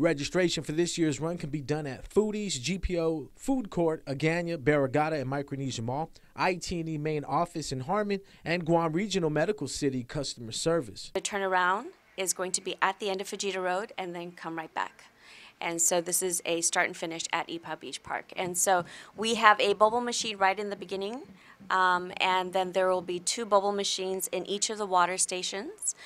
Registration for this year's run can be done at Foodies, GPO Food Court, Agana, Barrigada, and Micronesia Mall, IT&E main office in Harmon, and Guam Regional Medical City customer service. The turnaround is going to be at the end of Fujita Road and then come right back. And so this is a start and finish at Ypao Beach Park. And so we have a bubble machine right in the beginning, um, and then there will be two bubble machines in each of the water stations.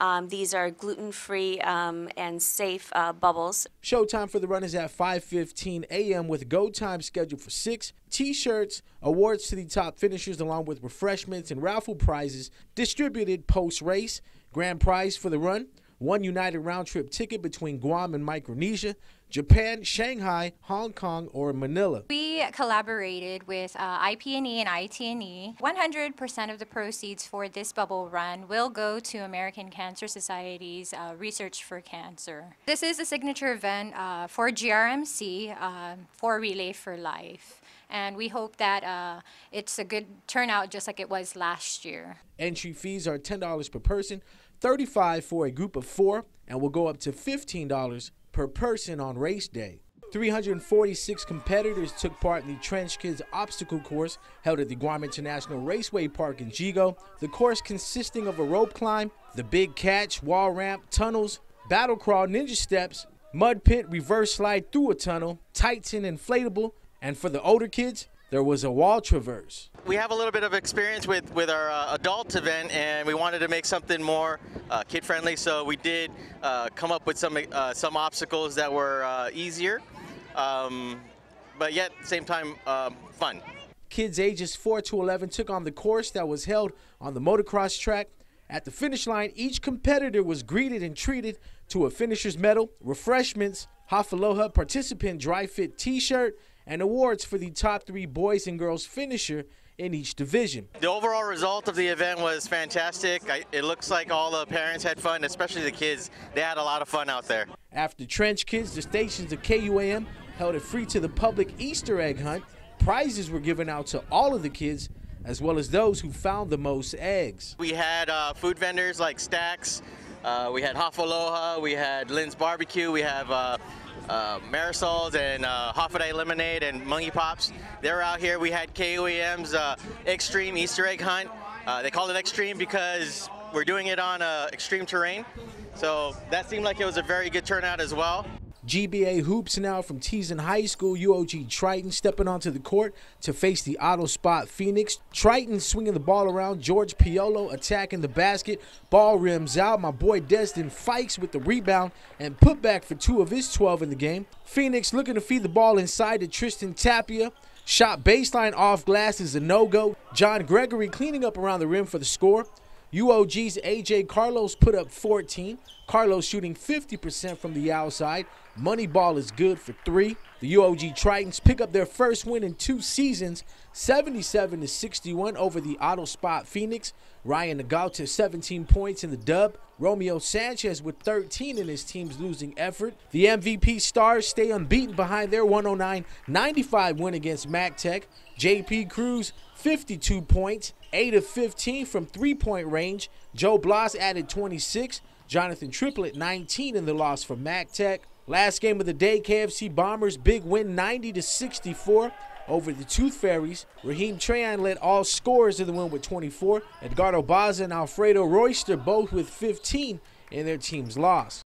Um, these are gluten-free um, and safe uh, bubbles. Showtime for the run is at 5:15 a.m. with go time scheduled for six. T-shirts, awards to the top finishers, along with refreshments and raffle prizes distributed post-race. Grand prize for the run: one United round-trip ticket between Guam and Micronesia, Japan, Shanghai, Hong Kong, or Manila. We collaborated with uh, IP&E and IT&E. 100% of the proceeds for this bubble run will go to American Cancer Society's uh, Research for Cancer. This is a signature event uh, for GRMC uh, for Relay for Life. And we hope that uh, it's a good turnout just like it was last year. Entry fees are $10 per person, 35 for a group of four, and will go up to $15 per person on race day. 346 competitors took part in the Trench Kids obstacle course held at the Guam International Raceway Park in Yigo. The course consisting of a rope climb, the big catch, wall ramp, tunnels, battle crawl, ninja steps, mud pit, reverse slide through a tunnel, Titan inflatable, and for the older kids, there was a wall traverse. We have a little bit of experience with, with our uh, adult event and we wanted to make something more uh, kid friendly so we did uh, come up with some, uh, some obstacles that were uh, easier um, but yet same time um, fun. Kids ages 4 to 11 took on the course that was held on the motocross track. At the finish line, each competitor was greeted and treated to a finisher's medal, refreshments, Hafaloha participant dry fit t-shirt, and awards for the top three boys and girls finisher in each division. The overall result of the event was fantastic. I, it looks like all the parents had fun, especially the kids. They had a lot of fun out there. After Trench Kids, the stations of KUAM held a free to the public Easter egg hunt. Prizes were given out to all of the kids as well as those who found the most eggs. We had uh, food vendors like Stacks, uh, we had Hafaloha, we had Lynn's Barbecue, we have uh, uh, Marisol's and uh, Hafaday Lemonade and Mungie Pops. They were out here. We had KUAM's uh, Extreme Easter Egg Hunt. Uh, they called it Extreme because we're doing it on uh, extreme terrain. So that seemed like it was a very good turnout as well. GBA Hoops now from Teason High School. UOG Triton stepping onto the court to face the Auto Spot Phoenix. Triton swinging the ball around. George Piolo attacking the basket. Ball rims out. My boy Destin Fikes with the rebound and put back for two of his 12 in the game. Phoenix looking to feed the ball inside to Tristan Tapia. Shot baseline off glass is a no-go. John Gregory cleaning up around the rim for the score. UOG's AJ Carlos put up 14. Carlos shooting 50% from the outside. Moneyball is good for three. The UOG Tritons pick up their first win in two seasons, 77 to 61 over the Auto Spot Phoenix. Ryan Nagauta 17 points in the dub. Romeo Sanchez with 13 in his team's losing effort. The MVP Stars stay unbeaten behind their 109-95 win against MacTech. JP Cruz 52 points, 8 of 15 from three-point range. Joe Blas added 26. Jonathan Triplett 19 in the loss for MacTech. Last game of the day, KFC Bombers big win 90 to 64 over the Tooth Fairies. Raheem Trayan led all scorers in the win with 24. Edgardo Baza and Alfredo Royster both with 15 in their team's loss.